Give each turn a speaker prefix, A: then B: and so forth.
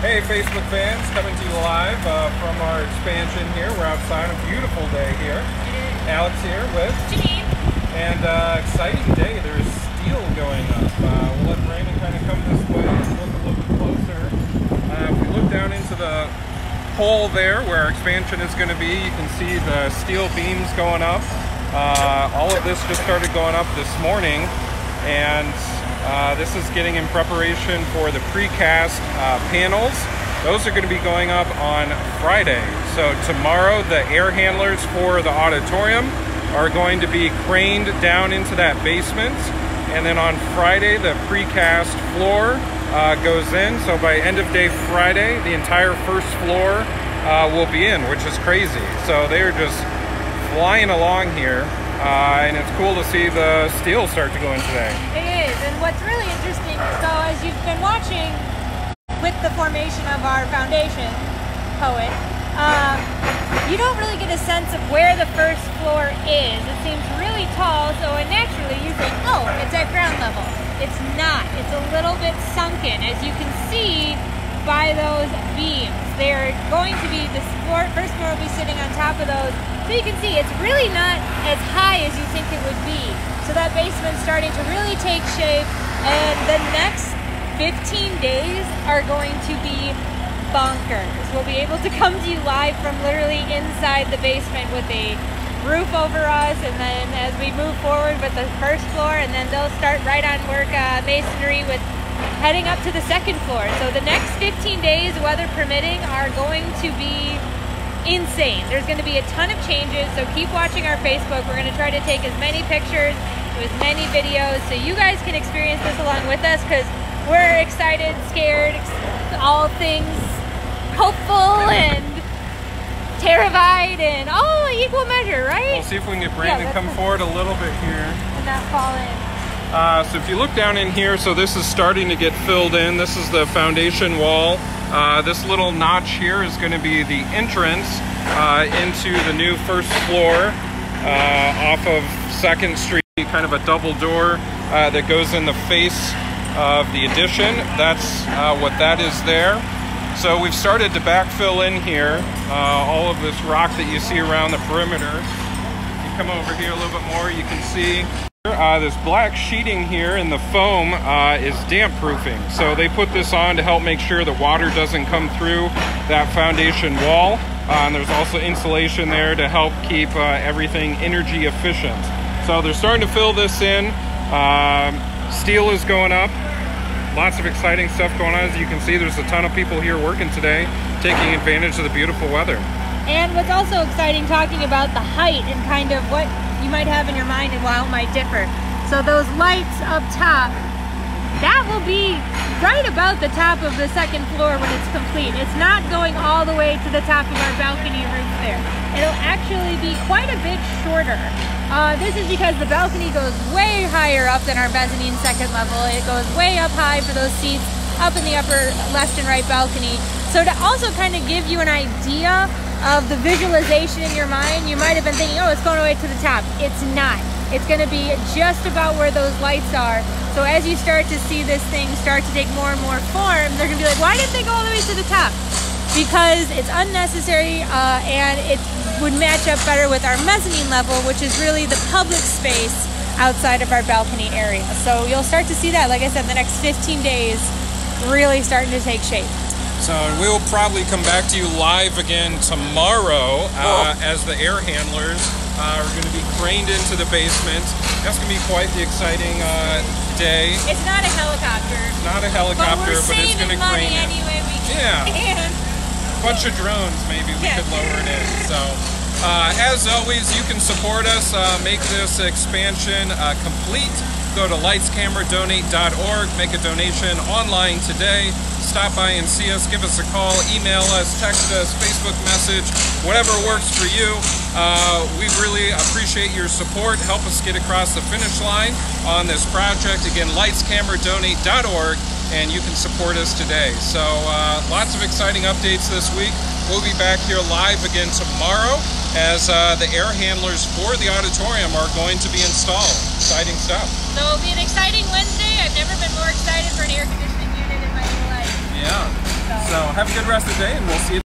A: Hey, Facebook fans, coming to you live uh, from our expansion here. We're outside, a beautiful day here. Alex here with
B: Janine.
A: and uh, exciting day. There's steel going up. Uh, we'll let Brandon kind of come this way and look a little bit closer. Uh, if we look down into the hole there where our expansion is going to be, you can see the steel beams going up. Uh, all of this just started going up this morning, and uh, this is getting in preparation for the precast uh, panels. Those are going to be going up on Friday. So tomorrow, the air handlers for the auditorium are going to be craned down into that basement, and then on Friday, the precast floor uh, goes in. So by end of day Friday, the entire first floor uh, will be in, which is crazy. So they are just flying along here, uh, and it's cool to see the steel start to go in today.
B: And what's really interesting, so as you've been watching with the formation of our foundation, Poet, um, you don't really get a sense of where the first floor is. It seems really tall, so naturally you think, oh, it's at ground level. It's not. It's a little bit sunken, as you can see by those beams. They're going to be, the first floor will be sitting on top of those. So you can see it's really not as high as you think it would be. So that basement's starting to really take shape, and the next 15 days are going to be bonkers. We'll be able to come to you live from literally inside the basement with a roof over us, and then as we move forward with the first floor, and then they'll start right on work uh, masonry with heading up to the second floor. So the next 15 days, weather permitting, are going to be insane. There's going to be a ton of changes, so keep watching our Facebook. We're going to try to take as many pictures, as many videos, so you guys can experience this along with us because we're excited, scared, all things hopeful and terrified and all equal measure, right?
A: We'll see if we can get Brandon
B: that's
A: come forward a little bit here.
B: And not fall in.
A: Uh, so if you look down in here, so this is starting to get filled in. This is the foundation wall. Uh, this little notch here is going to be the entrance uh, into the new first floor uh, off of Second Street. Kind of a double door uh, that goes in the face of the addition. That's uh, what that is there. So we've started to backfill in here all of this rock that you see around the perimeter. You come over here a little bit more, you can see uh, this black sheeting here in the foam uh, is damp proofing. So they put this on to help make sure the water doesn't come through that foundation wall. Uh, and there's also insulation there to help keep uh, everything energy efficient. So they're starting to fill this in. Um, steel is going up. Lots of exciting stuff going on. As you can see, there's a ton of people here working today, taking advantage of the beautiful weather.
B: And what's also exciting talking about the height and kind of what might have in your mind and how it might differ. So those lights up top, that will be right about the top of the second floor when it's complete. It's not going all the way to the top of our balcony roof there. It'll actually be quite a bit shorter. Uh, this is because the balcony goes way higher up than our mezzanine second level. It goes way up high for those seats up in the upper left and right balcony. So to also kind of give you an idea of the visualization in your mind, you might have been thinking, oh, it's going away to the top. It's not. It's going to be just about where those lights are. So as you start to see this thing start to take more and more form, they're going to be like, why didn't they go all the way to the top? Because it's unnecessary uh, and it would match up better with our mezzanine level, which is really the public space outside of our balcony area. So you'll start to see that, like I said, the next 15 days really starting to take shape.
A: So we will probably come back to you live again tomorrow uh, as the air handlers uh, are going to be craned into the basement. That's going to be quite the exciting uh, day.
B: It's not a helicopter.
A: Not a helicopter,
B: we're
A: but, it's going to crane it.
B: any way we
A: Yeah.
B: can.
A: bunch of drones maybe we
B: Yeah.
A: could lower it in so uh, as always you can support us uh, make this expansion uh, complete. Go to lightscameradonate.org make a donation online today. Stop by and see us give us a call email us text us facebook message whatever works for you. Uh, we really appreciate your support. Help us get across the finish line on this project. Again lightscameradonate.org and you can support us today. So uh, lots of exciting updates this week. We'll be back here live again tomorrow as uh, the air handlers for the auditorium are going to be installed. Exciting stuff.
B: So it'll be an exciting Wednesday. I've never been more excited for an air conditioning unit in my whole life.
A: Yeah.
B: So
A: So have a good rest of the day, and we'll see you.